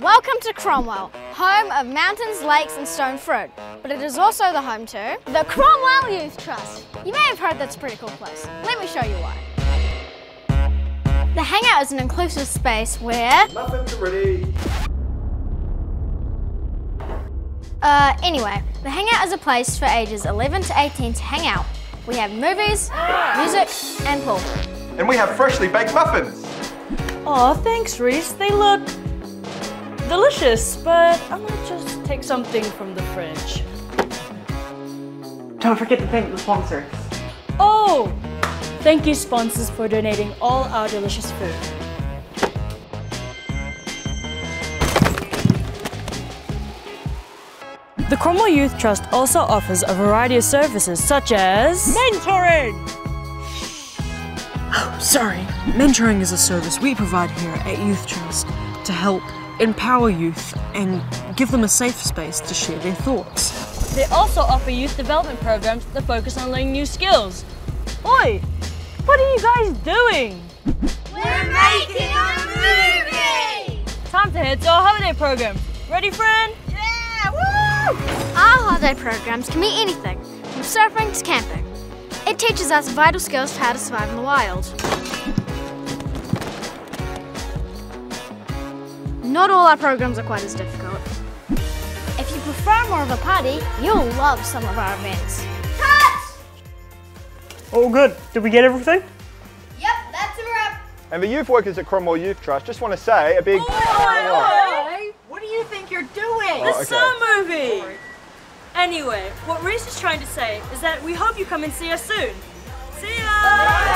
Welcome to Cromwell, home of mountains, lakes and stone fruit. But it is also the home to the Cromwell Youth Trust. You may have heard that's a pretty cool place. Let me show you why. The Hangout is an inclusive space where... Muffins are ready. Uh, anyway, the Hangout is a place for ages 11 to 18 to hang out. We have movies, music and pool. And we have freshly baked muffins. Oh, thanks, Reese. They look delicious, but I'm gonna just take something from the fridge. Don't forget to thank the sponsors. Oh! Thank you, sponsors, for donating all our delicious food. The Cromwell Youth Trust also offers a variety of services such as mentoring. Oh, Sorry, mentoring is a service we provide here at Youth Trust to help empower youth and give them a safe space to share their thoughts. They also offer youth development programs that focus on learning new skills. Oi! What are you guys doing? We're making a movie! Time to head to our holiday program. Ready, friend? Yeah! Our holiday programs can be anything, from surfing to camping. It teaches us vital skills for how to survive in the wild. Not all our programs are quite as difficult. If you prefer more of a party, you'll love some of our events. Cut! All good. Did we get everything? Yep, that's a wrap. And the youth workers at Cromwell Youth Trust just want to say a big. What do you think you're doing? Oh, The Sun movie! Anyway, what Reese is trying to say is that we hope you come and see us soon. See ya!